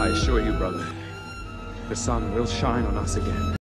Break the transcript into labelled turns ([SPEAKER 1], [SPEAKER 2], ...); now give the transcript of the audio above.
[SPEAKER 1] I assure you, brother, the sun will shine on us again.